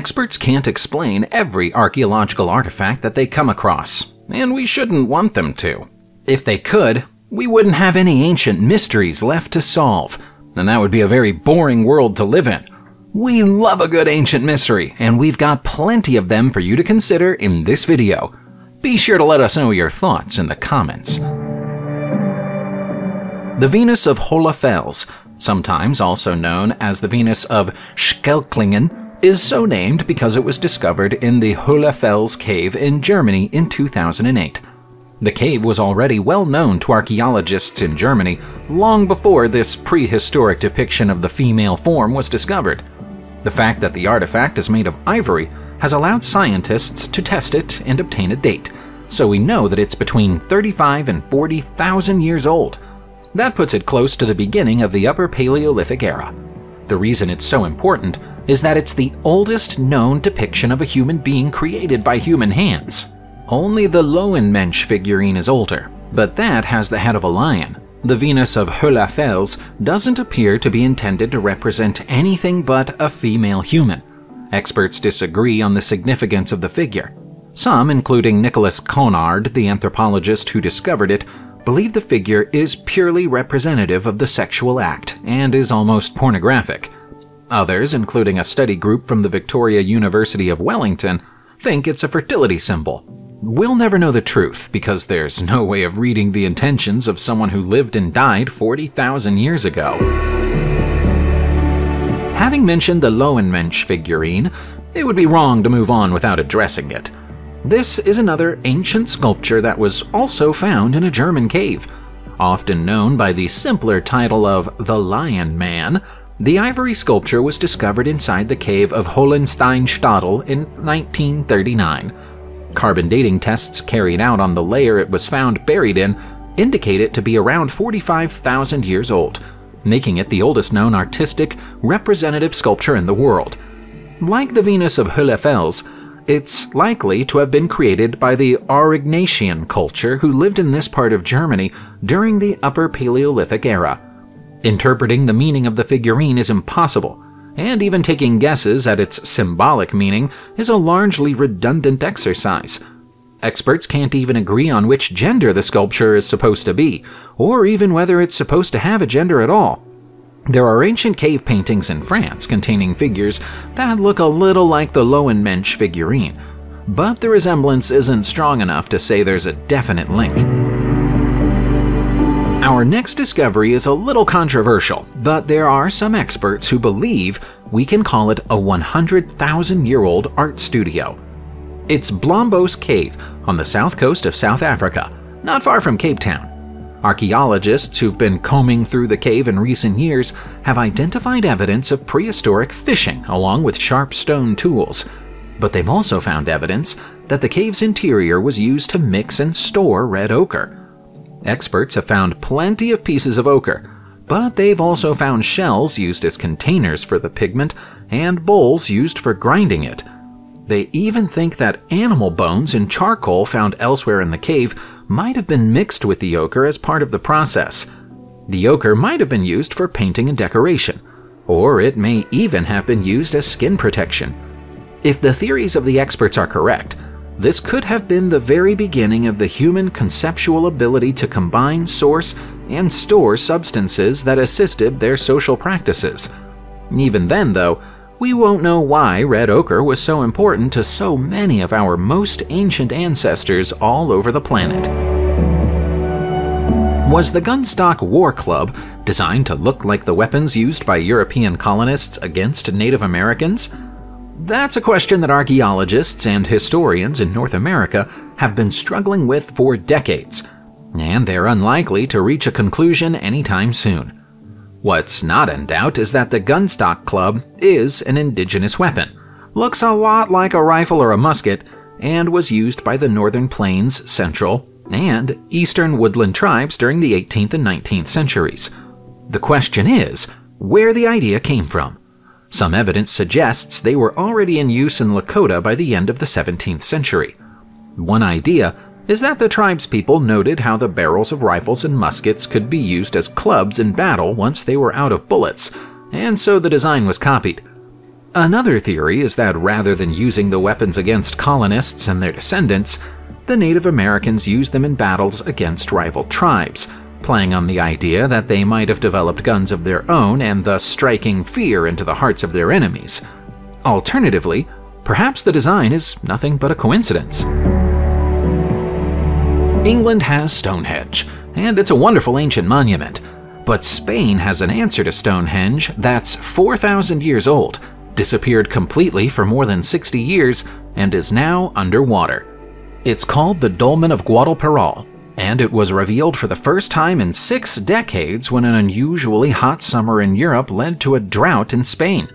Experts can't explain every archaeological artifact that they come across, and we shouldn't want them to. If they could, we wouldn't have any ancient mysteries left to solve, and that would be a very boring world to live in. We love a good ancient mystery, and we've got plenty of them for you to consider in this video. Be sure to let us know your thoughts in the comments. The Venus of Hohle Fels, sometimes also known as the Venus of Schelklingen, is so named because it was discovered in the Hohle Fels cave in Germany in 2008. The cave was already well known to archaeologists in Germany long before this prehistoric depiction of the female form was discovered. The fact that the artifact is made of ivory has allowed scientists to test it and obtain a date, so we know that it's between 35 and 40,000 years old. That puts it close to the beginning of the Upper Paleolithic era. The reason it's so important is that it's the oldest known depiction of a human being created by human hands. Only the Lowenmensch figurine is older, but that has the head of a lion. The Venus of Hohle Fels doesn't appear to be intended to represent anything but a female human. Experts disagree on the significance of the figure. Some, including Nicholas Conard, the anthropologist who discovered it, believe the figure is purely representative of the sexual act and is almost pornographic. Others, including a study group from the Victoria University of Wellington, think it's a fertility symbol. We'll never know the truth because there's no way of reading the intentions of someone who lived and died 40,000 years ago. Having mentioned the Lowenmensch figurine, it would be wrong to move on without addressing it. This is another ancient sculpture that was also found in a German cave. Often known by the simpler title of the Lion Man, the ivory sculpture was discovered inside the cave of Hohlenstein-Stadel in 1939. Carbon dating tests carried out on the layer it was found buried in indicate it to be around 45,000 years old, making it the oldest known artistic, representative sculpture in the world. Like the Venus of Hohle Fels, it's likely to have been created by the Aurignacian culture who lived in this part of Germany during the Upper Paleolithic era. Interpreting the meaning of the figurine is impossible, and even taking guesses at its symbolic meaning is a largely redundant exercise. Experts can't even agree on which gender the sculpture is supposed to be, or even whether it's supposed to have a gender at all. There are ancient cave paintings in France containing figures that look a little like the Lowenmensch figurine, but the resemblance isn't strong enough to say there's a definite link. Our next discovery is a little controversial, but there are some experts who believe we can call it a 100,000 year old art studio. It's Blombos Cave on the south coast of South Africa, not far from Cape Town. Archaeologists who've been combing through the cave in recent years have identified evidence of prehistoric fishing along with sharp stone tools. But they've also found evidence that the cave's interior was used to mix and store red ochre. Experts have found plenty of pieces of ochre, but they've also found shells used as containers for the pigment and bowls used for grinding it. They even think that animal bones and charcoal found elsewhere in the cave might have been mixed with the ochre as part of the process. The ochre might have been used for painting and decoration, or it may even have been used as skin protection. If the theories of the experts are correct, this could have been the very beginning of the human conceptual ability to combine, source, and store substances that assisted their social practices. Even then, though, we won't know why red ochre was so important to so many of our most ancient ancestors all over the planet. Was the Gunstock War Club designed to look like the weapons used by European colonists against Native Americans? That's a question that archaeologists and historians in North America have been struggling with for decades, and they're unlikely to reach a conclusion anytime soon. What's not in doubt is that the Gunstock Club is an indigenous weapon, looks a lot like a rifle or a musket, and was used by the Northern Plains, Central, and Eastern woodland tribes during the 18th and 19th centuries. The question is where the idea came from. Some evidence suggests they were already in use in Lakota by the end of the 17th century. One idea is that the tribespeople noted how the barrels of rifles and muskets could be used as clubs in battle once they were out of bullets, and so the design was copied. Another theory is that rather than using the weapons against colonists and their descendants, the Native Americans used them in battles against rival tribes, playing on the idea that they might have developed guns of their own and thus striking fear into the hearts of their enemies. Alternatively, perhaps the design is nothing but a coincidence. England has Stonehenge, and it's a wonderful ancient monument. But Spain has an answer to Stonehenge that's 4,000 years old, disappeared completely for more than 60 years, and is now underwater. It's called the Dolmen of Guadalperal, and it was revealed for the first time in six decades when an unusually hot summer in Europe led to a drought in Spain.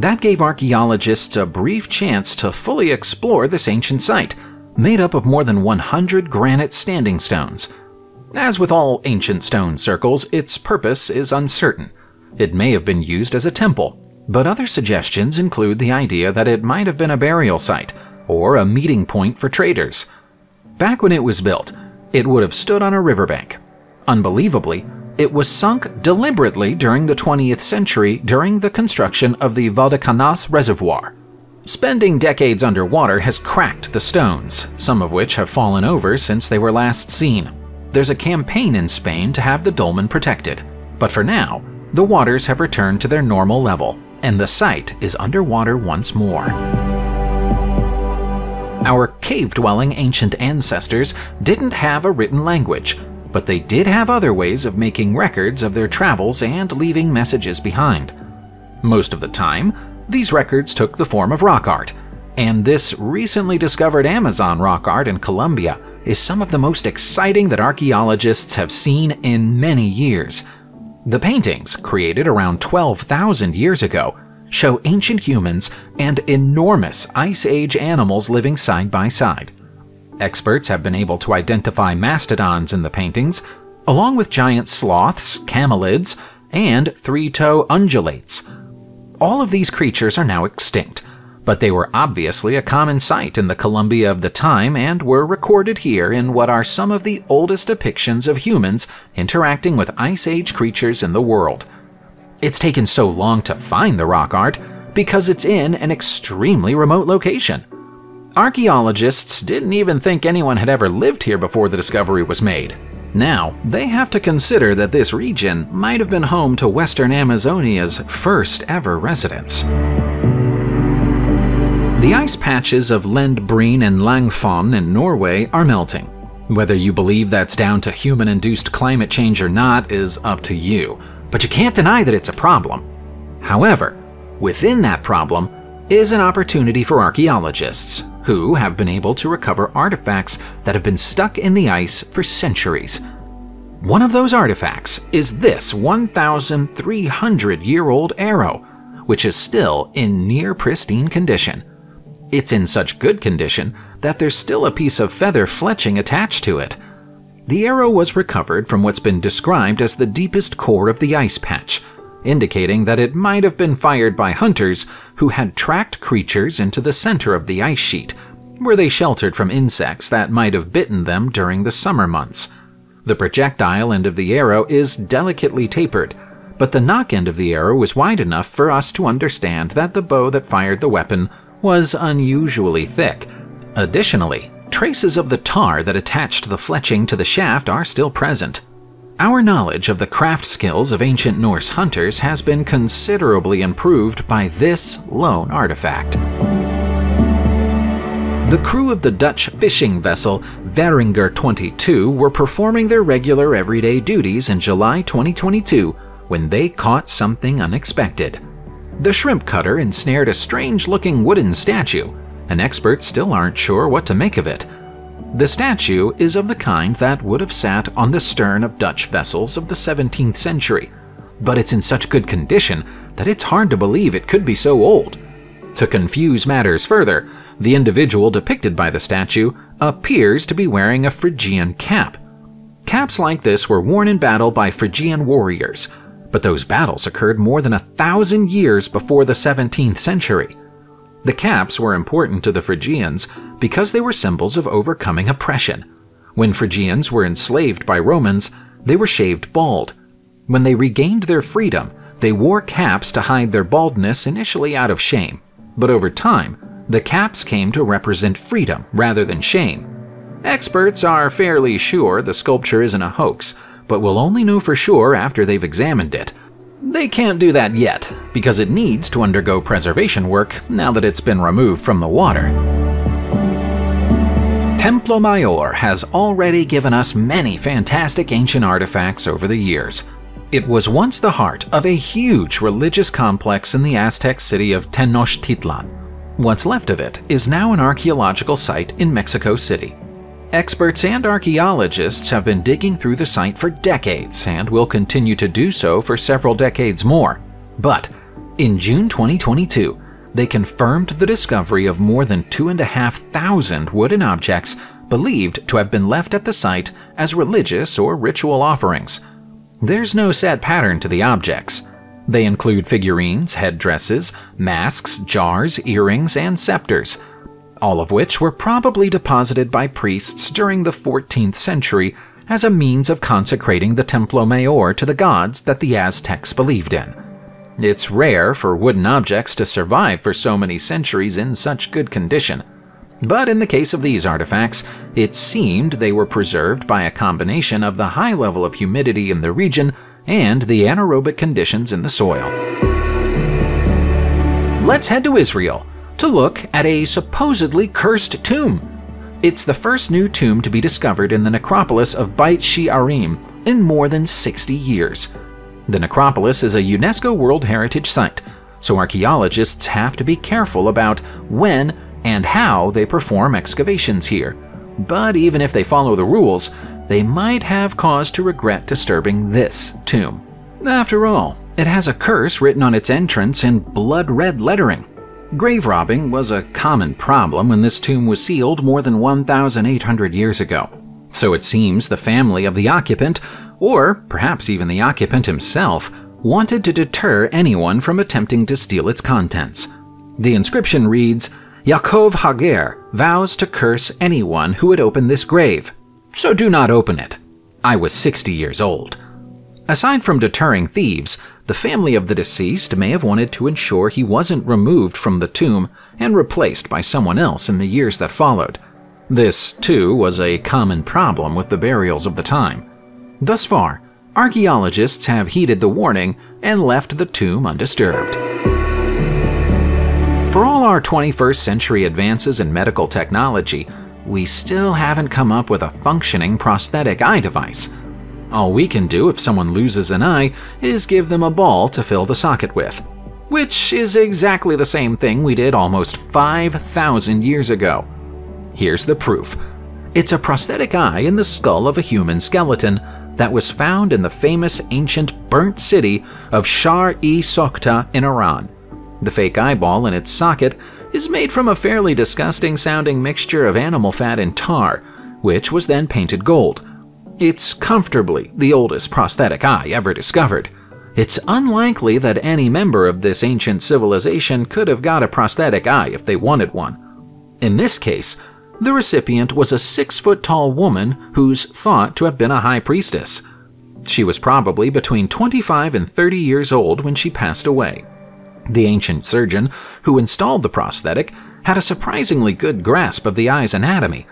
That gave archaeologists a brief chance to fully explore this ancient site, made up of more than 100 granite standing stones. As with all ancient stone circles, its purpose is uncertain. It may have been used as a temple, but other suggestions include the idea that it might have been a burial site or a meeting point for traders. Back when it was built, it would have stood on a riverbank. Unbelievably, it was sunk deliberately during the 20th century during the construction of the Valdecañas Reservoir. Spending decades underwater has cracked the stones, some of which have fallen over since they were last seen. There's a campaign in Spain to have the dolmen protected, but for now, the waters have returned to their normal level, and the site is underwater once more. Our cave dwelling ancient ancestors didn't have a written language, but they did have other ways of making records of their travels and leaving messages behind. Most of the time, these records took the form of rock art, and this recently discovered Amazon rock art in Colombia is some of the most exciting that archaeologists have seen in many years. The paintings, created around 12,000 years ago, show ancient humans and enormous Ice Age animals living side by side. Experts have been able to identify mastodons in the paintings, along with giant sloths, camelids, and three toe ungulates. All of these creatures are now extinct, but they were obviously a common sight in the Colombia of the time and were recorded here in what are some of the oldest depictions of humans interacting with Ice Age creatures in the world. It's taken so long to find the rock art because it's in an extremely remote location. Archaeologists didn't even think anyone had ever lived here before the discovery was made. Now, they have to consider that this region might have been home to western Amazonia's first ever residents. The ice patches of Lendbreen and Langfonn in Norway are melting. Whether you believe that's down to human induced climate change or not is up to you, but you can't deny that it's a problem. However, within that problem is an opportunity for archaeologists, who have been able to recover artifacts that have been stuck in the ice for centuries. One of those artifacts is this 1,300 year old arrow, which is still in near pristine condition. It's in such good condition that there's still a piece of feather fletching attached to it. The arrow was recovered from what's been described as the deepest core of the ice patch, indicating that it might have been fired by hunters who had tracked creatures into the center of the ice sheet, where they sheltered from insects that might have bitten them during the summer months. The projectile end of the arrow is delicately tapered, but the nock end of the arrow was wide enough for us to understand that the bow that fired the weapon was unusually thick. Additionally, traces of the tar that attached the fletching to the shaft are still present. Our knowledge of the craft skills of ancient Norse hunters has been considerably improved by this lone artifact. The crew of the Dutch fishing vessel Vaeringer 22 were performing their regular everyday duties in July 2022 when they caught something unexpected. The shrimp cutter ensnared a strange looking wooden statue, and experts still aren't sure what to make of it. The statue is of the kind that would have sat on the stern of Dutch vessels of the 17th century, but it's in such good condition that it's hard to believe it could be so old. To confuse matters further, the individual depicted by the statue appears to be wearing a Phrygian cap. Caps like this were worn in battle by Phrygian warriors, but those battles occurred more than a thousand years before the 17th century. The caps were important to the Phrygians because they were symbols of overcoming oppression. When Phrygians were enslaved by Romans, they were shaved bald. When they regained their freedom, They wore caps to hide their baldness initially out of shame, but over time, the caps came to represent freedom rather than shame. Experts are fairly sure the sculpture isn't a hoax, but will only know for sure after they've examined it. They can't do that yet, because it needs to undergo preservation work now that it's been removed from the water. Templo Mayor has already given us many fantastic ancient artifacts over the years. It was once the heart of a huge religious complex in the Aztec city of Tenochtitlan. What's left of it is now an archaeological site in Mexico City. Experts and archaeologists have been digging through the site for decades and will continue to do so for several decades more. But in June 2022, they confirmed the discovery of more than 2,500 wooden objects believed to have been left at the site as religious or ritual offerings. There's no set pattern to the objects. They include figurines, headdresses, masks, jars, earrings, and scepters, all of which were probably deposited by priests during the 14th century as a means of consecrating the Templo Mayor to the gods that the Aztecs believed in. It's rare for wooden objects to survive for so many centuries in such good condition. But in the case of these artifacts, it seemed they were preserved by a combination of the high level of humidity in the region and the anaerobic conditions in the soil. Let's head to Israel to look at a supposedly cursed tomb. It's the first new tomb to be discovered in the necropolis of Beit She'arim in more than 60 years. The necropolis is a UNESCO World Heritage Site, so archaeologists have to be careful about when and how they perform excavations here. But even if they follow the rules, they might have cause to regret disturbing this tomb. After all, it has a curse written on its entrance in blood red lettering. Grave robbing was a common problem when this tomb was sealed more than 1,800 years ago. So it seems the family of the occupant or perhaps even the occupant himself, wanted to deter anyone from attempting to steal its contents. The inscription reads, Yaakov Hager vows to curse anyone who would open this grave, so do not open it. I was 60 years old. Aside from deterring thieves, the family of the deceased may have wanted to ensure he wasn't removed from the tomb and replaced by someone else in the years that followed. This, too, was a common problem with the burials of the time. Thus far, archaeologists have heeded the warning and left the tomb undisturbed. For all our 21st century advances in medical technology, we still haven't come up with a functioning prosthetic eye device. All we can do if someone loses an eye is give them a ball to fill the socket with, which is exactly the same thing we did almost 5,000 years ago. Here's the proof. It's a prosthetic eye in the skull of a human skeleton that was found in the famous ancient burnt city of Shahr-e-Sokhta in Iran. The fake eyeball in its socket is made from a fairly disgusting sounding mixture of animal fat and tar, which was then painted gold. It's comfortably the oldest prosthetic eye ever discovered. It's unlikely that any member of this ancient civilization could have got a prosthetic eye if they wanted one. In this case, the recipient was a six foot tall woman who's thought to have been a high priestess. She was probably between 25 and 30 years old when she passed away. The ancient surgeon who installed the prosthetic had a surprisingly good grasp of the eye's anatomy,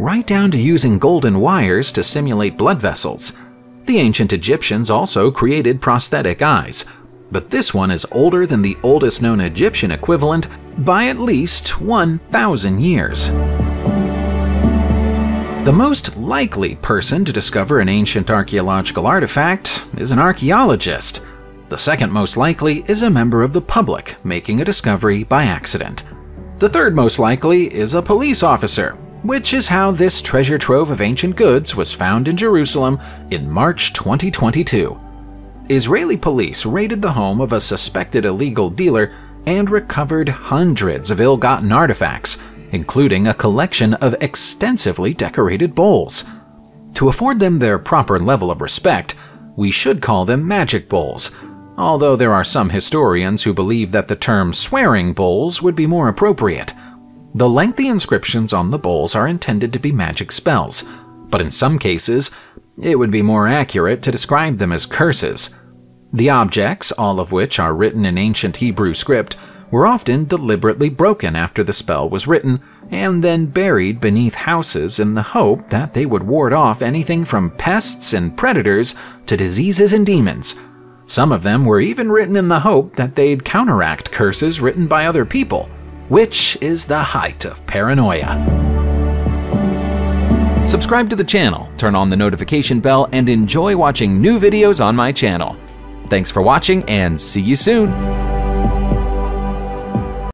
right down to using golden wires to simulate blood vessels. The ancient Egyptians also created prosthetic eyes, but this one is older than the oldest known Egyptian equivalent by at least 1,000 years. The most likely person to discover an ancient archaeological artifact is an archaeologist. The second most likely is a member of the public making a discovery by accident. The third most likely is a police officer, which is how this treasure trove of ancient goods was found in Jerusalem in March 2022. Israeli police raided the home of a suspected illegal dealer and recovered hundreds of ill gotten artifacts, including a collection of extensively decorated bowls. To afford them their proper level of respect, we should call them magic bowls, although there are some historians who believe that the term swearing bowls would be more appropriate. The lengthy inscriptions on the bowls are intended to be magic spells, but in some cases, it would be more accurate to describe them as curses. The objects, all of which are written in ancient Hebrew script, were often deliberately broken after the spell was written and then buried beneath houses in the hope that they would ward off anything from pests and predators to diseases and demons. Some of them were even written in the hope that they'd counteract curses written by other people, which is the height of paranoia. Subscribe to the channel, turn on the notification bell, and enjoy watching new videos on my channel. Thanks for watching and see you soon!